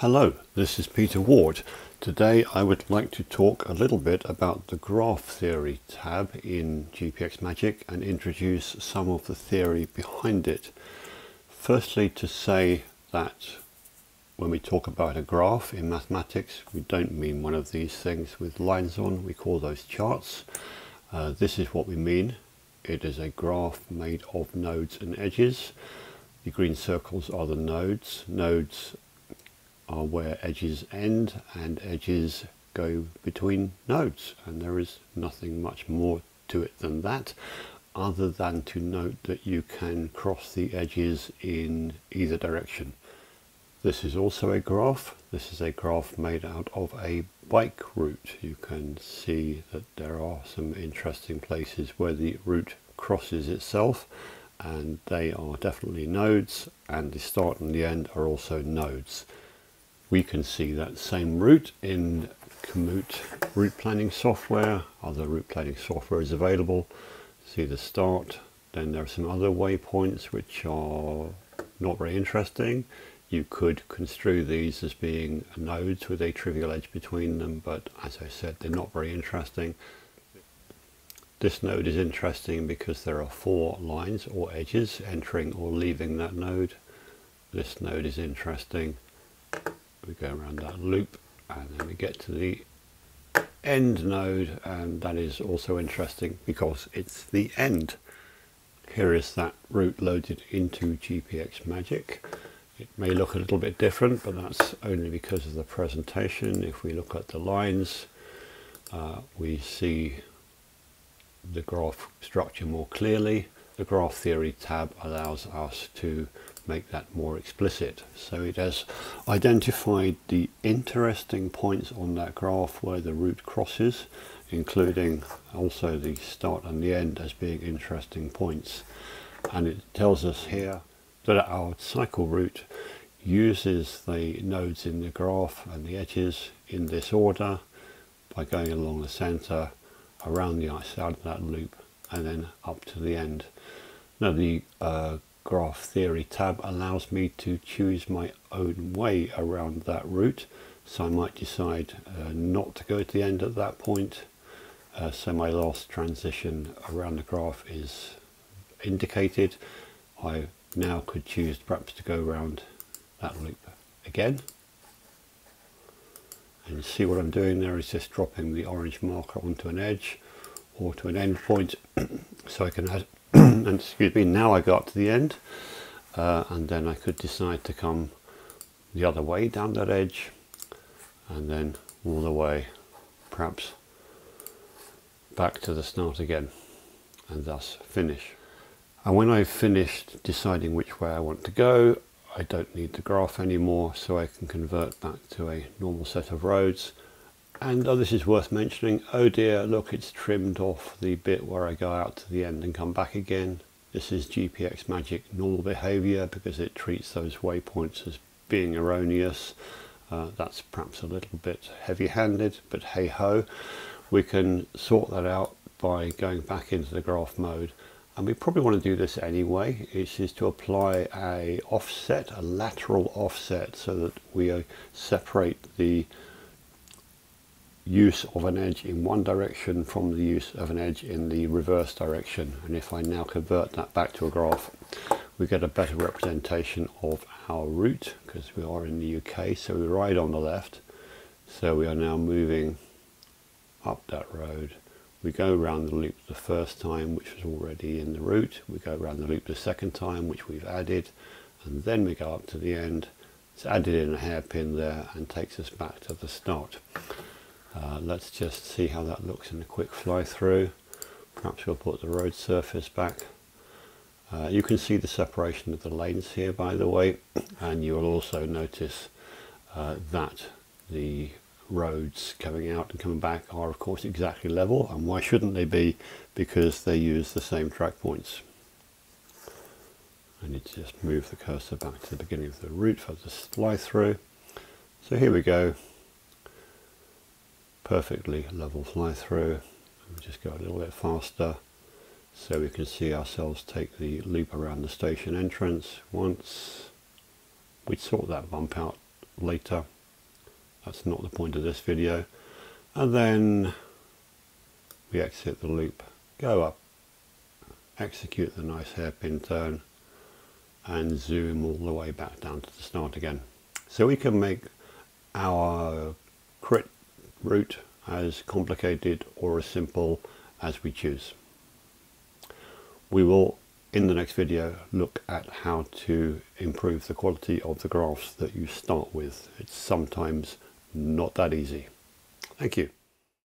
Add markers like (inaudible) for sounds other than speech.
Hello, this is Peter Ward. Today I would like to talk a little bit about the graph theory tab in GPX Magic and introduce some of the theory behind it. Firstly to say that when we talk about a graph in mathematics we don't mean one of these things with lines on, we call those charts. Uh, this is what we mean. It is a graph made of nodes and edges. The green circles are the nodes. Nodes are where edges end and edges go between nodes and there is nothing much more to it than that other than to note that you can cross the edges in either direction. This is also a graph. This is a graph made out of a bike route. You can see that there are some interesting places where the route crosses itself and they are definitely nodes and the start and the end are also nodes we can see that same route in Komoot route planning software. Other route planning software is available. See the start. Then there are some other waypoints which are not very interesting. You could construe these as being nodes with a trivial edge between them, but as I said, they're not very interesting. This node is interesting because there are four lines or edges entering or leaving that node. This node is interesting we go around that loop and then we get to the end node and that is also interesting because it's the end. Here is that route loaded into GPX Magic. It may look a little bit different but that's only because of the presentation. If we look at the lines uh, we see the graph structure more clearly. The graph theory tab allows us to make that more explicit. So it has identified the interesting points on that graph where the route crosses, including also the start and the end as being interesting points. And it tells us here that our cycle route uses the nodes in the graph and the edges in this order by going along the center, around the outside of that loop, and then up to the end. Now the uh, graph theory tab allows me to choose my own way around that route. So I might decide uh, not to go to the end at that point. Uh, so my last transition around the graph is indicated. I now could choose perhaps to go around that loop again. And see what I'm doing there is just dropping the orange marker onto an edge or to an endpoint (clears throat) so I can add (clears throat) and excuse me, now I got to the end uh, and then I could decide to come the other way down that edge and then all the way perhaps back to the start again and thus finish. And when I've finished deciding which way I want to go, I don't need the graph anymore so I can convert back to a normal set of roads and oh, this is worth mentioning, oh dear, look, it's trimmed off the bit where I go out to the end and come back again. This is GPX Magic normal behavior because it treats those waypoints as being erroneous. Uh, that's perhaps a little bit heavy-handed, but hey-ho. We can sort that out by going back into the graph mode. And we probably want to do this anyway, which is to apply a offset, a lateral offset, so that we uh, separate the use of an edge in one direction from the use of an edge in the reverse direction. And if I now convert that back to a graph we get a better representation of our route because we are in the UK so we ride on the left. So we are now moving up that road. We go around the loop the first time which was already in the route. We go around the loop the second time which we've added. And then we go up to the end. It's added in a hairpin there and takes us back to the start uh, let's just see how that looks in a quick fly through. Perhaps we'll put the road surface back. Uh, you can see the separation of the lanes here by the way and you will also notice uh, that the roads coming out and coming back are of course exactly level and why shouldn't they be because they use the same track points. I need to just move the cursor back to the beginning of the route for the fly through. So here we go perfectly level fly through. We just go a little bit faster so we can see ourselves take the loop around the station entrance once. We'd sort that bump out later. That's not the point of this video. And then we exit the loop, go up, execute the nice hairpin turn and zoom all the way back down to the start again. So we can make our crit route as complicated or as simple as we choose. We will in the next video look at how to improve the quality of the graphs that you start with. It's sometimes not that easy. Thank you.